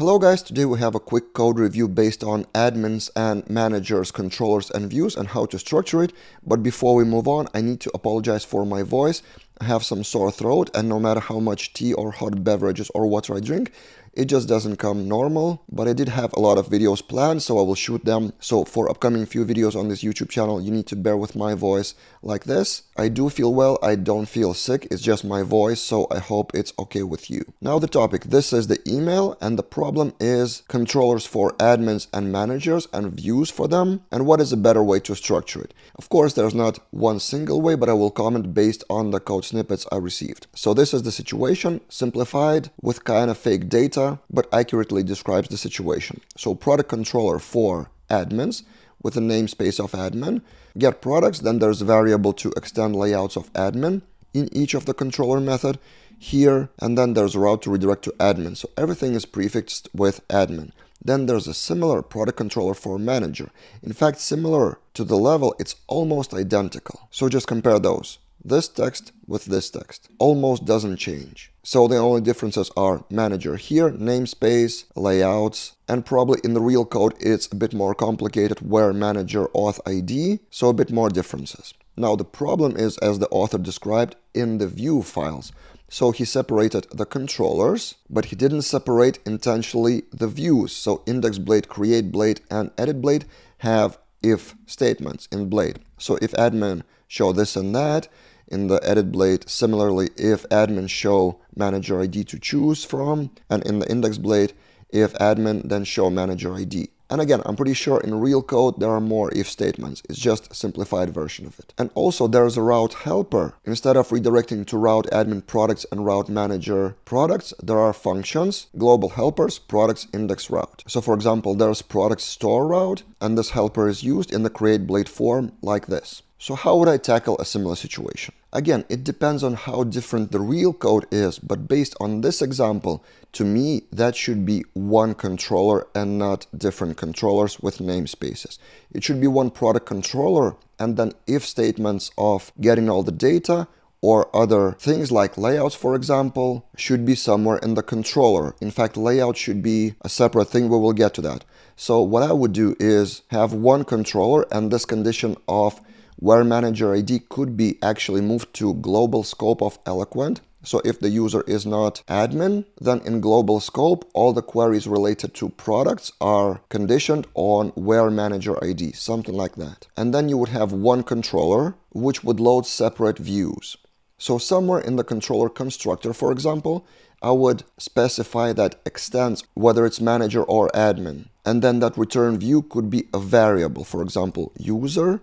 Hello guys, today we have a quick code review based on admins and managers, controllers and views and how to structure it. But before we move on, I need to apologize for my voice. I have some sore throat and no matter how much tea or hot beverages or water I drink, it just doesn't come normal, but I did have a lot of videos planned, so I will shoot them. So for upcoming few videos on this YouTube channel, you need to bear with my voice like this. I do feel well, I don't feel sick, it's just my voice, so I hope it's okay with you. Now the topic, this is the email, and the problem is controllers for admins and managers and views for them, and what is a better way to structure it. Of course, there's not one single way, but I will comment based on the code snippets I received. So this is the situation, simplified, with kind of fake data but accurately describes the situation. So product controller for admins with the namespace of admin, get products, then there's a variable to extend layouts of admin in each of the controller method here, and then there's a route to redirect to admin. So everything is prefixed with admin. Then there's a similar product controller for manager. In fact, similar to the level, it's almost identical. So just compare those. This text with this text almost doesn't change. So the only differences are manager here, namespace, layouts, and probably in the real code it's a bit more complicated where manager auth ID, so a bit more differences. Now the problem is as the author described in the view files. So he separated the controllers, but he didn't separate intentionally the views. So index blade, create blade, and edit blade have if statements in blade. So if admin show this and that, in the edit blade. Similarly, if admin show manager ID to choose from, and in the index blade, if admin then show manager ID. And again, I'm pretty sure in real code there are more if statements. It's just a simplified version of it. And also there's a route helper. Instead of redirecting to route admin products and route manager products, there are functions, global helpers, products index route. So for example, there's product store route, and this helper is used in the create blade form like this. So how would I tackle a similar situation? Again, it depends on how different the real code is, but based on this example, to me, that should be one controller and not different controllers with namespaces. It should be one product controller and then if statements of getting all the data or other things like layouts, for example, should be somewhere in the controller. In fact, layout should be a separate thing. We will get to that. So what I would do is have one controller and this condition of where manager ID could be actually moved to global scope of Eloquent. So if the user is not admin, then in global scope, all the queries related to products are conditioned on where manager ID, something like that. And then you would have one controller, which would load separate views. So somewhere in the controller constructor, for example, I would specify that extends whether it's manager or admin. And then that return view could be a variable, for example, user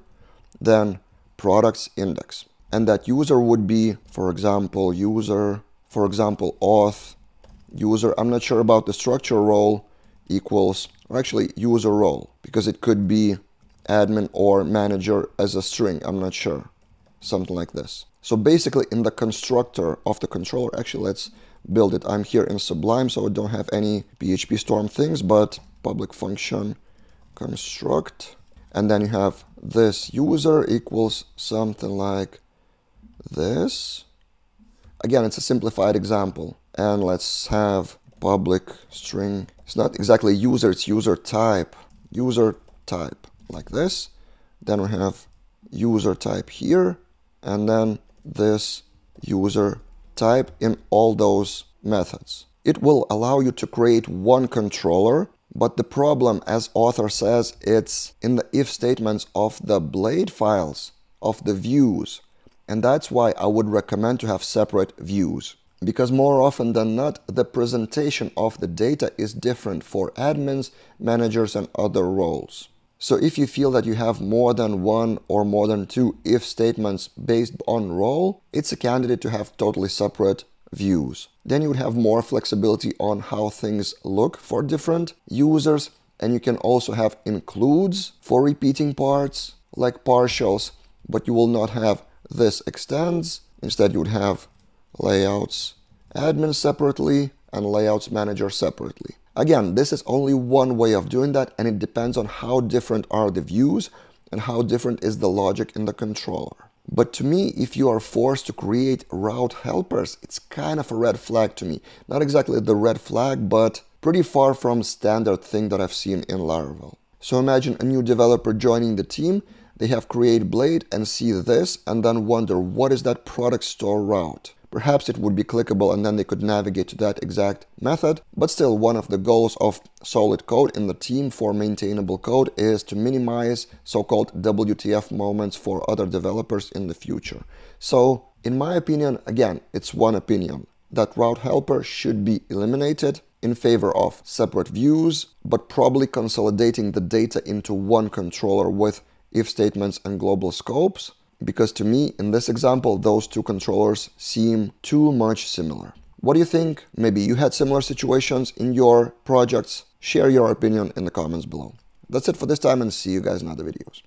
then products index. And that user would be, for example, user, for example, auth, user, I'm not sure about the structure role equals, or actually user role, because it could be admin or manager as a string, I'm not sure, something like this. So basically in the constructor of the controller, actually let's build it. I'm here in Sublime, so I don't have any PHP Storm things, but public function construct and then you have this user equals something like this. Again, it's a simplified example. And let's have public string. It's not exactly user, it's user type. User type like this. Then we have user type here. And then this user type in all those methods. It will allow you to create one controller but the problem, as author says, it's in the if statements of the blade files, of the views. And that's why I would recommend to have separate views. Because more often than not, the presentation of the data is different for admins, managers, and other roles. So if you feel that you have more than one or more than two if statements based on role, it's a candidate to have totally separate views. Then you would have more flexibility on how things look for different users. And you can also have includes for repeating parts like partials, but you will not have this extends. Instead, you would have layouts admin separately and layouts manager separately. Again, this is only one way of doing that and it depends on how different are the views and how different is the logic in the controller. But to me, if you are forced to create route helpers, it's kind of a red flag to me. Not exactly the red flag, but pretty far from standard thing that I've seen in Laravel. So imagine a new developer joining the team, they have create blade and see this and then wonder what is that product store route. Perhaps it would be clickable and then they could navigate to that exact method. But still, one of the goals of solid code in the team for maintainable code is to minimize so-called WTF moments for other developers in the future. So in my opinion, again, it's one opinion, that route helper should be eliminated in favor of separate views, but probably consolidating the data into one controller with if statements and global scopes because to me, in this example, those two controllers seem too much similar. What do you think? Maybe you had similar situations in your projects. Share your opinion in the comments below. That's it for this time and see you guys in other videos.